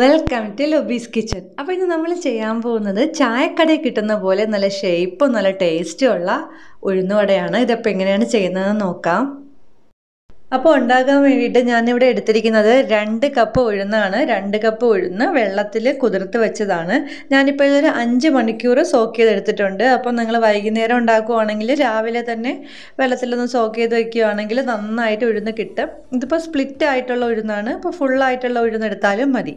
Welcome to ലൊബീസ് kitchen അപ്പോൾ ഇന്ന് നമ്മൾ ചെയ്യാൻ പോകുന്നത് ചായക്കടയിൽ കിട്ടുന്ന പോലെ നല്ല ഷേപ്പും നല്ല ടേസ്റ്റും ഉള്ള ഉഴുന്നുവടയാണ്. ഇതപ്പോൾ എങ്ങനെയാണ് ചെയ്യുന്നതെന്ന് നോക്കാം. അപ്പോൾ ഉണ്ടാക്കാൻ വേണ്ടിയിട്ട് ഞാനിവിടെ എടുത്തിരിക്കുന്നത് രണ്ട് കപ്പ് ഉഴുന്നാണ്. രണ്ട് കപ്പ് ഉഴുന്ന് വെള്ളത്തിൽ കുതിർത്ത് വെച്ചതാണ്. ഞാനിപ്പോൾ ഇതൊരു അഞ്ച് മണിക്കൂർ സോക്ക് ചെയ്തെടുത്തിട്ടുണ്ട്. അപ്പോൾ നിങ്ങൾ വൈകുന്നേരം ഉണ്ടാക്കുവാണെങ്കിൽ രാവിലെ തന്നെ വെള്ളത്തിലൊന്ന് സോക്ക് ചെയ്ത് വെക്കുകയാണെങ്കിൽ നന്നായിട്ട് ഉഴുന്ന് കിട്ടും. ഇതിപ്പോൾ സ്പ്ലിറ്റ് ആയിട്ടുള്ള ഉഴുന്നാണ്. അപ്പോൾ ഫുള്ളായിട്ടുള്ള ഉഴുന്ന് എടുത്താലും മതി.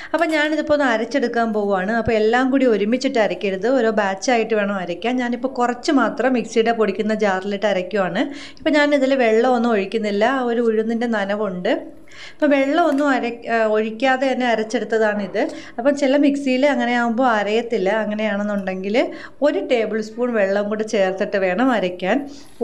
അപ്പോൾ ഞാനിതിപ്പോൾ ഒന്ന് അരച്ചെടുക്കാൻ പോവുകയാണ് അപ്പോൾ എല്ലാം കൂടി ഒരുമിച്ചിട്ട് അരയ്ക്കരുത് ഓരോ ബാച്ചായിട്ട് വേണം അരയ്ക്കാൻ. ഞാനിപ്പോൾ കുറച്ച് മാത്രം മിക്സിയുടെ പൊടിക്കുന്ന ജാറിലിട്ട് അരയ്ക്കുവാണ്. ഇപ്പോൾ ഞാനിതിൽ വെള്ളമൊന്നും ഒഴിക്കുന്നില്ല. ഒരു ഉഴുന്നിന്റെ നനവുണ്ട്. അപ്പോൾ വെള്ളമൊന്നും അര ഒഴിക്കാതെ തന്നെ അരച്ചെടുത്തതാണിത്. അപ്പം ചില മിക്സിയിൽ അങ്ങനെ ആകുമ്പോൾ അരയത്തില്ല. അങ്ങനെയാണെന്നുണ്ടെങ്കിൽ ഒരു ടേബിൾ സ്പൂൺ വെള്ളം കൂടി ചേർത്തിട്ട് വേണം അരയ്ക്കാൻ.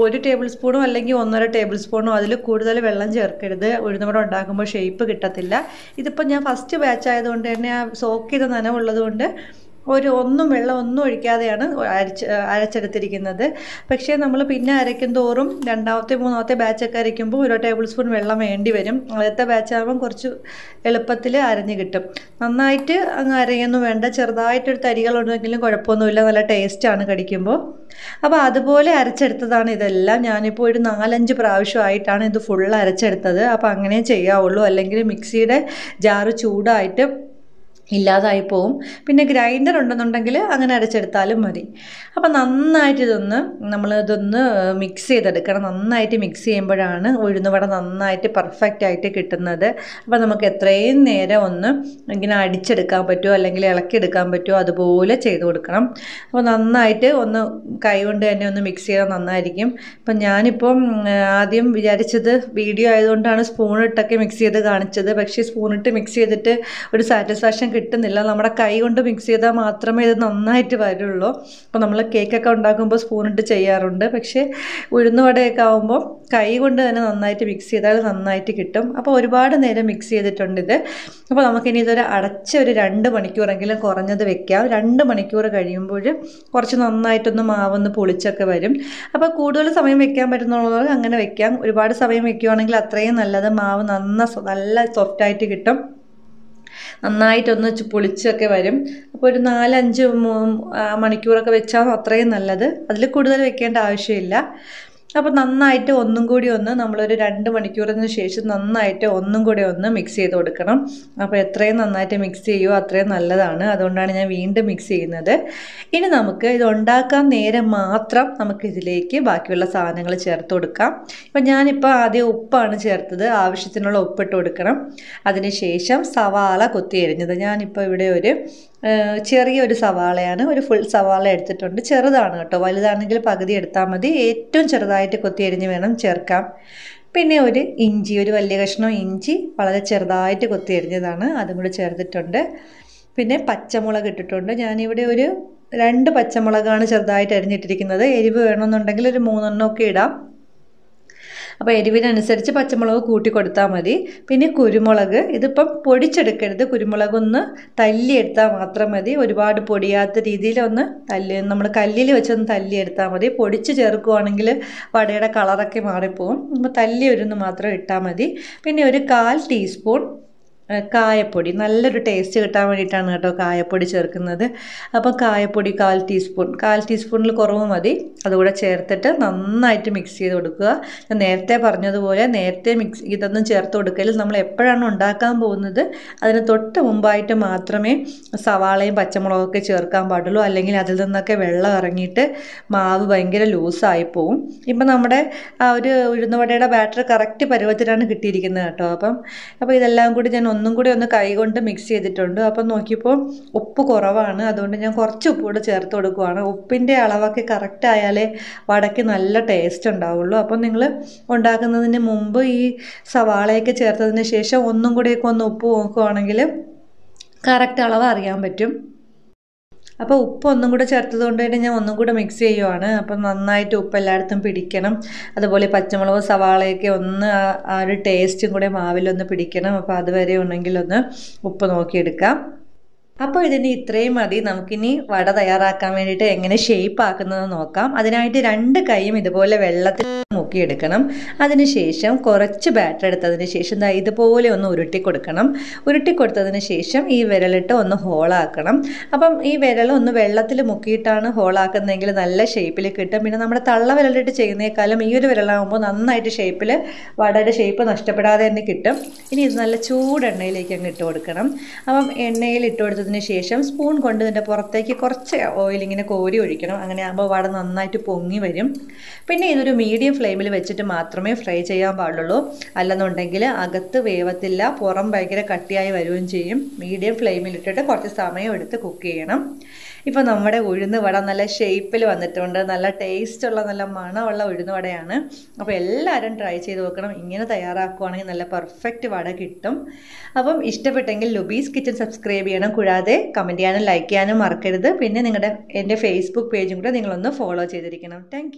ഒരു ടേബിൾ സ്പൂണോ അല്ലെങ്കിൽ ഒന്നര ടേബിൾ സ്പൂണോ അതിൽ കൂടുതൽ വെള്ളം ചേർക്കരുത്. ഉഴുന്നവിടെ ഉണ്ടാക്കുമ്പോൾ ഷേപ്പ് കിട്ടത്തില്ല. ഇതിപ്പോൾ ഞാൻ ഫസ്റ്റ് ബാച്ച് ആയതുകൊണ്ട് തന്നെ ആ സോക്ക് ചെയ്ത നനവുള്ളത് കൊണ്ട് ഒരു ഒന്നും വെള്ളം ഒന്നും ഒഴിക്കാതെയാണ് അരച്ച് അരച്ചെടുത്തിരിക്കുന്നത്. പക്ഷേ നമ്മൾ പിന്നെ അരയ്ക്കും തോറും രണ്ടാമത്തെ മൂന്നാമത്തെ ബാച്ചൊക്കെ അരയ്ക്കുമ്പോൾ ഒരു ടേബിൾ സ്പൂൺ വെള്ളം വേണ്ടി വരും. ആദ്യത്തെ ബാച്ചാകുമ്പം കുറച്ച് എളുപ്പത്തിൽ അരഞ്ഞ് കിട്ടും. നന്നായിട്ട് അങ്ങ് അരയൊന്നും വേണ്ട. ചെറുതായിട്ടൊരു തരികളുണ്ടെങ്കിലും കുഴപ്പമൊന്നുമില്ല. നല്ല ടേസ്റ്റാണ് കടിക്കുമ്പോൾ. അപ്പോൾ അതുപോലെ അരച്ചെടുത്തതാണ് ഇതെല്ലാം. ഞാനിപ്പോൾ ഒരു നാലഞ്ച് പ്രാവശ്യമായിട്ടാണ് ഇത് ഫുൾ അരച്ചെടുത്തത്. അപ്പോൾ അങ്ങനെ ചെയ്യാവുള്ളൂ. അല്ലെങ്കിൽ മിക്സിയുടെ ജാറ് ചൂടായിട്ട് ഇല്ലാതായി പോവും. പിന്നെ ഗ്രൈൻഡർ ഉണ്ടെന്നുണ്ടെങ്കിൽ അങ്ങനെ അരച്ചെടുത്താലും മതി. അപ്പോൾ നന്നായിട്ട് ഇതൊന്ന് നമ്മൾ ഇതൊന്ന് മിക്സ് ചെയ്തെടുക്കണം. നന്നായിട്ട് മിക്സ് ചെയ്യുമ്പോഴാണ് ഉഴുന്നുവട നന്നായിട്ട് പെർഫെക്റ്റ് ആയിട്ട് കിട്ടുന്നത്. അപ്പോൾ നമുക്ക് എത്രയും നേരം ഒന്ന് ഇങ്ങനെ അടിച്ചെടുക്കാൻ പറ്റുമോ അല്ലെങ്കിൽ ഇളക്കിയെടുക്കാൻ പറ്റുമോ അതുപോലെ ചെയ്ത് കൊടുക്കണം. അപ്പോൾ നന്നായിട്ട് ഒന്ന് കൈ കൊണ്ട് തന്നെ ഒന്ന് മിക്സ് ചെയ്താൽ നന്നായിരിക്കും. അപ്പം ഞാനിപ്പം ആദ്യം വിചാരിച്ചത് വീഡിയോ ആയതുകൊണ്ടാണ് സ്പൂണിട്ടൊക്കെ മിക്സ് ചെയ്ത് കാണിച്ചത്. പക്ഷേ സ്പൂണിട്ട് മിക്സ് ചെയ്തിട്ട് ഒരു സാറ്റിസ്ഫാക്ഷൻ കിട്ടുന്നില്ല. നമ്മുടെ കൈ കൊണ്ട് മിക്സ് ചെയ്താൽ മാത്രമേ ഇത് നന്നായിട്ട് വരുള്ളൂ. അപ്പോൾ നമ്മൾ കേക്കൊക്കെ ഉണ്ടാക്കുമ്പോൾ സ്പൂണിട്ട് ചെയ്യാറുണ്ട്. പക്ഷേ ഉഴുന്നുവടയൊക്കെ ആകുമ്പോൾ കൈ കൊണ്ട് തന്നെ നന്നായിട്ട് മിക്സ് ചെയ്താൽ നന്നായിട്ട് കിട്ടും. അപ്പോൾ ഒരുപാട് നേരം മിക്സ് ചെയ്തിട്ടുണ്ട് ഇത്. അപ്പോൾ നമുക്കിനി ഇതൊരു അടച്ച ഒരു രണ്ട് മണിക്കൂറെങ്കിലും കുറഞ്ഞത് വെക്കാം. രണ്ട് മണിക്കൂർ കഴിയുമ്പോൾ കുറച്ച് നന്നായിട്ടൊന്ന് മാവൊന്ന് പൊളിച്ചൊക്കെ വരും. അപ്പോൾ കൂടുതൽ സമയം വെക്കാൻ പറ്റുന്നുള്ളത് അങ്ങനെ വെക്കാം. ഒരുപാട് സമയം വെക്കുകയാണെങ്കിൽ അത്രയും നല്ലത് മാവ് നന്ന നല്ല സോഫ്റ്റായിട്ട് കിട്ടും. നന്നായിട്ടൊന്ന് പൊളിച്ചൊക്കെ വരും. അപ്പോൾ ഒരു നാലഞ്ച് മണിക്കൂറൊക്കെ വെച്ചാൽ അത്രയും നല്ലത്. അതിൽ കൂടുതൽ വെക്കേണ്ട ആവശ്യമില്ല. അപ്പോൾ നന്നായിട്ട് ഒന്നും കൂടി ഒന്ന് നമ്മളൊരു രണ്ട് മണിക്കൂറിന് ശേഷം നന്നായിട്ട് ഒന്നും കൂടി ഒന്ന് മിക്സ് ചെയ്ത് കൊടുക്കണം. അപ്പോൾ എത്രയും നന്നായിട്ട് മിക്സ് ചെയ്യുമോ അത്രയും നല്ലതാണ്. അതുകൊണ്ടാണ് ഞാൻ വീണ്ടും മിക്സ് ചെയ്യുന്നത്. ഇനി നമുക്ക് ഇത് ഉണ്ടാക്കാൻ നേരം മാത്രം നമുക്ക് ഇതിലേക്ക് ബാക്കിയുള്ള സാധനങ്ങൾ ചേർത്ത് കൊടുക്കാം. ഇപ്പം ഞാനിപ്പോൾ ആദ്യം ഉപ്പാണ് ചേർത്തത്. ആവശ്യത്തിനുള്ള ഉപ്പിട്ട് കൊടുക്കണം. അതിനുശേഷം സവാള കൊത്തി എരിഞ്ഞത്. ഞാനിപ്പോൾ ഇവിടെ ഒരു ചെറിയൊരു സവാളയാണ്. ഒരു ഫുൾ സവാള എടുത്തിട്ടുണ്ട്. ചെറുതാണ് കേട്ടോ. വലുതാണെങ്കിൽ പകുതി എടുത്താൽ മതി. ഏറ്റവും ചെറുതായിട്ട് കൊത്തി അരിഞ്ഞ് വേണം ചേർക്കാം. പിന്നെ ഒരു ഇഞ്ചി ഒരു വലിയ കഷ്ണം ഇഞ്ചി വളരെ ചെറുതായിട്ട് കൊത്തി അരിഞ്ഞതാണ്. അതും കൂടി ചേർത്തിട്ടുണ്ട്. പിന്നെ പച്ചമുളക് ഇട്ടിട്ടുണ്ട്. ഞാനിവിടെ ഒരു രണ്ട് പച്ചമുളകാണ് ചെറുതായിട്ട് അരിഞ്ഞിട്ടിരിക്കുന്നത്. എരിവ് വേണമെന്നുണ്ടെങ്കിൽ ഒരു മൂന്നെണ്ണമൊക്കെ ഇടാം. അപ്പോൾ എരിവിനനുസരിച്ച് പച്ചമുളക് കൂട്ടി കൊടുത്താൽ മതി. പിന്നെ കുരുമുളക് ഇതിപ്പം പൊടിച്ചെടുക്കരുത്. കുരുമുളക് ഒന്ന് തല്ലിയെടുത്താൽ മാത്രം മതി. ഒരുപാട് പൊടിയാത്ത രീതിയിലൊന്ന് തല്ലി നമ്മൾ കല്ലിൽ വെച്ചൊന്ന് തല്ലിയെടുത്താൽ മതി. പൊടിച്ച് ചേർക്കുവാണെങ്കിൽ വടയുടെ കളറൊക്കെ മാറിപ്പോവും. അപ്പോൾ തല്ലി മാത്രം ഇട്ടാൽ മതി. പിന്നെ ഒരു കാൽ ടീസ്പൂൺ കായപ്പൊടി. നല്ലൊരു ടേസ്റ്റ് കിട്ടാൻ വേണ്ടിയിട്ടാണ് കേട്ടോ കായപ്പൊടി ചേർക്കുന്നത്. അപ്പോൾ കായപ്പൊടി കാൽ ടീസ്പൂൺ കാൽ ടീസ്പൂണിൽ കുറവ് മതി. അതുകൂടെ ചേർത്തിട്ട് നന്നായിട്ട് മിക്സ് ചെയ്ത് കൊടുക്കുക. നേരത്തെ പറഞ്ഞതുപോലെ നേരത്തെ മിക്സ് ഇതൊന്നും ചേർത്ത് കൊടുക്കൽ നമ്മൾ എപ്പോഴാണ് ഉണ്ടാക്കാൻ പോകുന്നത് അതിന് തൊട്ട് മുമ്പായിട്ട് മാത്രമേ സവാളയും പച്ചമുളകൊക്കെ ചേർക്കാൻ പാടുള്ളൂ. അല്ലെങ്കിൽ അതിൽ നിന്നൊക്കെ വെള്ളം ഇറങ്ങിയിട്ട് മാവ് ഭയങ്കര ലൂസായി പോവും. ഇപ്പം നമ്മുടെ ആ ഒരു ഉഴുന്നുവടയുടെ ബാറ്റർ കറക്റ്റ് പരുവത്തിലാണ് കിട്ടിയിരിക്കുന്നത് കേട്ടോ. അപ്പം അപ്പോൾ ഇതെല്ലാം കൂടി ഞാൻ ഒന്നും കൂടി ഒന്ന് കൈ കൊണ്ട് മിക്സ് ചെയ്തിട്ടുണ്ട്. അപ്പം നോക്കിയപ്പോൾ ഉപ്പ് കുറവാണ്. അതുകൊണ്ട് ഞാൻ കുറച്ച് ഉപ്പ് കൂടെ ചേർത്ത് കൊടുക്കുവാണ്. ഉപ്പിന്റെ അളവൊക്കെ കറക്റ്റ് ആയാലേ വടയ്ക്ക് നല്ല ടേസ്റ്റ് ഉണ്ടാവുള്ളൂ. അപ്പം നിങ്ങൾ ഉണ്ടാക്കുന്നതിന് മുമ്പ് ഈ സവാളയൊക്കെ ചേർത്തതിന് ശേഷം ഒന്നും കൂടിയൊക്കെ ഒന്ന് ഉപ്പ് നോക്കുവാണെങ്കിൽ കറക്റ്റ് അളവ് അറിയാൻ പറ്റും. അപ്പോൾ ഉപ്പ് ഒന്നും കൂടെ ചേർത്തത് കൊണ്ട് തന്നെ ഞാൻ ഒന്നും കൂടെ മിക്സ് ചെയ്യുവാണ്. അപ്പം നന്നായിട്ട് ഉപ്പ് എല്ലായിടത്തും പിടിക്കണം. അതുപോലെ പച്ചമുളക് സവാളയൊക്കെ ഒന്ന് ആ ഒരു ടേസ്റ്റും കൂടെ മാവിലൊന്ന് പിടിക്കണം. അപ്പോൾ അതുവരെ ഉണ്ടെങ്കിൽ ഒന്ന് ഉപ്പ് നോക്കിയെടുക്കാം. അപ്പോൾ ഇതിന് ഇത്രയും മതി. നമുക്കിനി വട തയ്യാറാക്കാൻ വേണ്ടിയിട്ട് എങ്ങനെ ഷേപ്പ് ആക്കുന്നത് നോക്കാം. അതിനായിട്ട് രണ്ട് കൈയും ഇതുപോലെ വെള്ളത്തിൽ മുക്കിയെടുക്കണം. അതിനുശേഷം കുറച്ച് ബാറ്റർ എടുത്തതിന് ശേഷം ഇതുപോലെ ഒന്ന് ഉരുട്ടി കൊടുക്കണം. ഉരുട്ടി കൊടുത്തതിന് ശേഷം ഈ വിരലിട്ട് ഒന്ന് ഹോളാക്കണം അപ്പം ഈ വിരൽ ഒന്ന് വെള്ളത്തിൽ മുക്കിയിട്ടാണ് ഹോളാക്കുന്നതെങ്കിൽ നല്ല ഷേപ്പിൽ കിട്ടും. പിന്നെ നമ്മുടെ തള്ള വിരലിട്ട് ചെയ്യുന്നേക്കാളും ഈ ഒരു വിരലാകുമ്പോൾ നന്നായിട്ട് ഷേപ്പിൽ വടയുടെ ഷേപ്പ് നഷ്ടപ്പെടാതെ തന്നെ കിട്ടും. ഇനി ഇത് നല്ല ചൂടെണ്ണയിലേക്ക് അങ്ങ് ഇട്ട് കൊടുക്കണം. അപ്പം എണ്ണയിൽ ഇട്ട് കൊടുത്തതിന് ശേഷം സ്പൂൺ കൊണ്ട് ഇതിന്റെ പുറത്തേക്ക് കുറച്ച് ഓയിൽ ഇങ്ങനെ കോരി ഒഴിക്കണം. അങ്ങനെ ആകുമ്പോൾ വട നന്നായിട്ട് പൊങ്ങി വരും. പിന്നെ ഇതൊരു മീഡിയം ഫ്ലെയിമിൽ വെച്ചിട്ട് മാത്രമേ ഫ്രൈ ചെയ്യാൻ പാടുള്ളൂ. അല്ലെന്നുണ്ടെങ്കിൽ അകത്ത് വേവത്തില്ല പുറം ഭയങ്കര കട്ടിയായി വരികയും ചെയ്യും. മീഡിയം ഫ്ലെയിമിൽ ഇട്ടിട്ട് കുറച്ച് സമയം എടുത്ത് കുക്ക് ചെയ്യണം. ഇപ്പോൾ നമ്മുടെ ഉഴുന്ന് വട നല്ല ഷേപ്പിൽ വന്നിട്ടുണ്ട്. നല്ല ടേസ്റ്റുള്ള നല്ല മണമുള്ള ഉഴുന്ന് വടയാണ്. അപ്പോൾ എല്ലാവരും ട്രൈ ചെയ്ത് നോക്കണം. ഇങ്ങനെ തയ്യാറാക്കുകയാണെങ്കിൽ നല്ല പെർഫെക്റ്റ് വട കിട്ടും. അപ്പം ഇഷ്ടപ്പെട്ടെങ്കിൽ ലുബീസ് കിച്ചൺ സബ്സ്ക്രൈബ് ചെയ്യണം. കൂടാതെ കമന്റ് ചെയ്യാനും ലൈക്ക് ചെയ്യാനും മറക്കരുത്. പിന്നെ നിങ്ങളുടെ എന്റെ ഫേസ്ബുക്ക് പേജും കൂടെ നിങ്ങളൊന്ന് ഫോളോ ചെയ്തിരിക്കണം. താങ്ക്